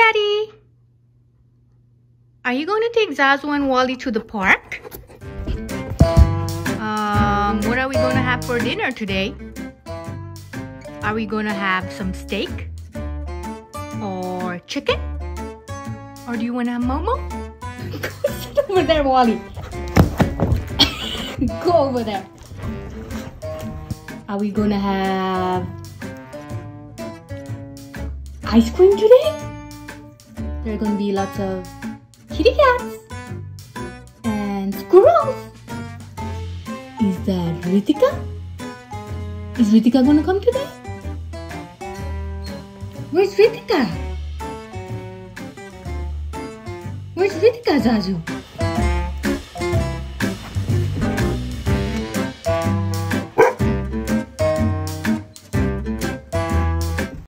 Daddy. Are you going to take Zazu and Walle to the park? Um, what are we going to have for dinner today? Are we going to have some steak? Or chicken? Or do you want to have Momo? Go sit over there, Walle. Go over there. Are we going to have ice cream today? There are going to be lots of kitty cats and squirrels. Is that Ritika? Is Ritika gonna come today? Where's Ritika? Where's Ritika, Zazu?